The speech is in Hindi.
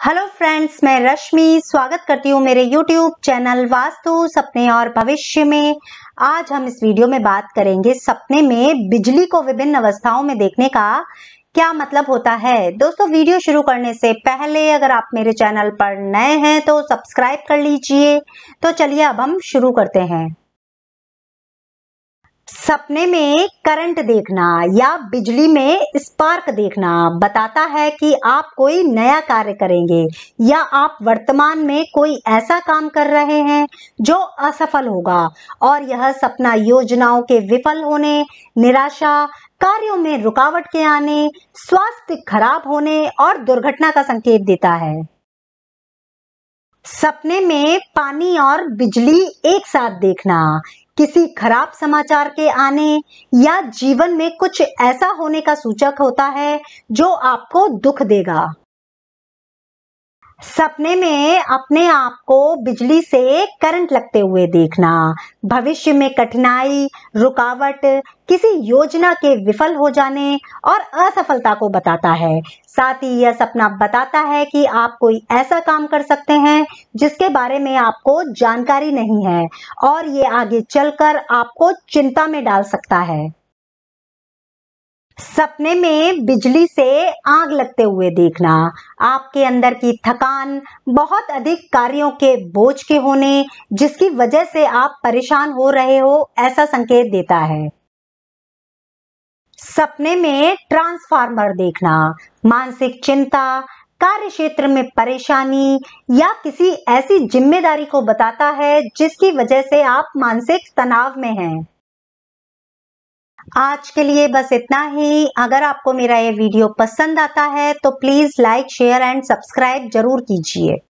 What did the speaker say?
हेलो फ्रेंड्स मैं रश्मि स्वागत करती हूँ मेरे यूट्यूब चैनल वास्तु सपने और भविष्य में। आज हम इस वीडियो में बात करेंगे सपने में बिजली को विभिन्न अवस्थाओं में देखने का क्या मतलब होता है। दोस्तों वीडियो शुरू करने से पहले अगर आप मेरे चैनल पर नए हैं तो सब्सक्राइब कर लीजिए। तो चलिए अब हम शुरू करते हैं। सपने में करंट देखना या बिजली में स्पार्क देखना बताता है कि आप कोई नया कार्य करेंगे या आप वर्तमान में कोई ऐसा काम कर रहे हैं जो असफल होगा और यह सपना योजनाओं के विफल होने, निराशा, कार्यों में रुकावट के आने, स्वास्थ्य खराब होने और दुर्घटना का संकेत देता है। सपने में पानी और बिजली एक साथ देखना किसी खराब समाचार के आने या जीवन में कुछ ऐसा होने का सूचक होता है जो आपको दुख देगा। सपने में अपने आप को बिजली से करंट लगते हुए देखना, भविष्य में कठिनाई, रुकावट, किसी योजना के विफल हो जाने और असफलता को बताता है। साथ ही यह सपना बताता है कि आप कोई ऐसा काम कर सकते हैं जिसके बारे में आपको जानकारी नहीं है और ये आगे चलकर आपको चिंता में डाल सकता है। सपने में बिजली से आग लगते हुए देखना, आपके अंदर की थकान, बहुत अधिक कार्यों के बोझ के होने, जिसकी वजह से आप परेशान हो रहे हो, ऐसा संकेत देता है। सपने में ट्रांसफार्मर देखना, मानसिक चिंता कार्य क्षेत्र में परेशानी या किसी ऐसी ज़िम्मेदारी को बताता है जिसकी वजह से आप मानसिक तनाव में हैं। आज के लिए बस इतना ही। अगर आपको मेरा ये वीडियो पसंद आता है तो please like, share and subscribe ज़रूर कीजिए।